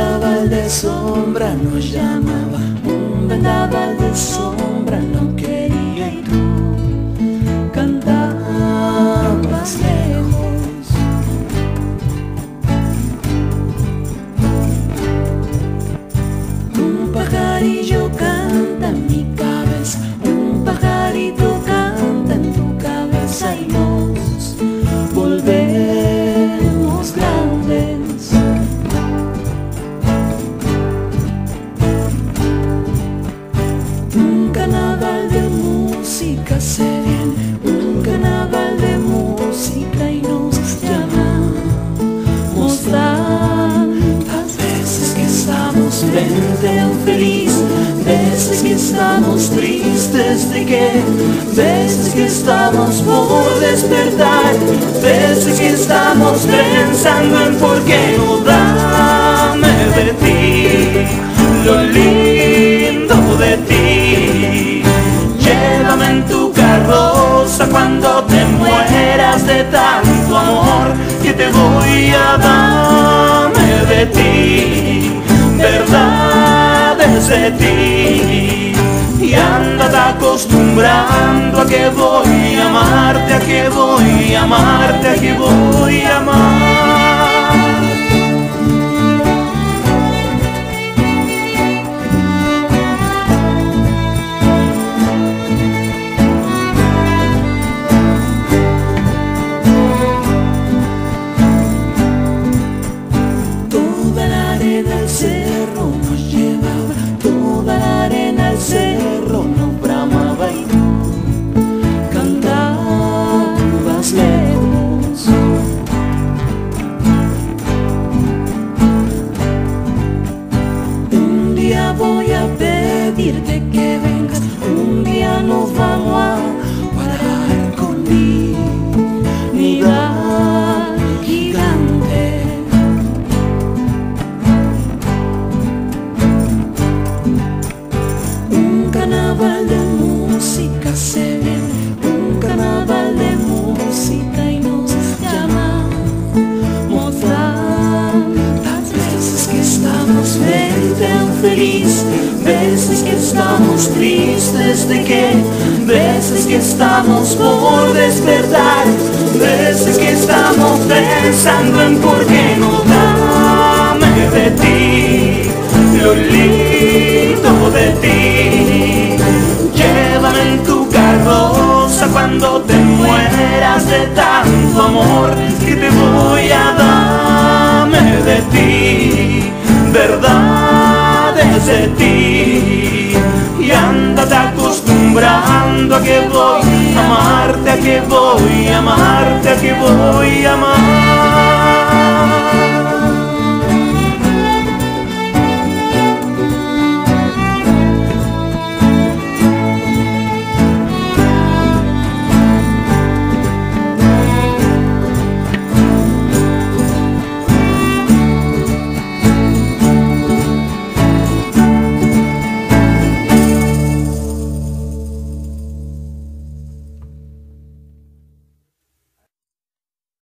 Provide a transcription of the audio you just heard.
vendaval de sombra nos llamaba, un de sombra. Un feliz, veces que estamos tristes de que, veces que estamos por despertar, veces que estamos pensando en por qué no dame de ti, lo lindo de ti. Llévame en tu carroza cuando te mueras de tanto Y ándate acostumbrando a que voy a amarte, a que voy a amarte, a que voy a amar. Feliz, veces que estamos tristes de que, veces que estamos por despertar, veces que estamos pensando en por qué no dame de ti, lo lindo de ti. Llévame en tu carroza cuando te mueras de tanto amor que te voy a darme de ti. Y ándate acostumbrando a que voy a amarte, a que voy a amarte, a que voy a.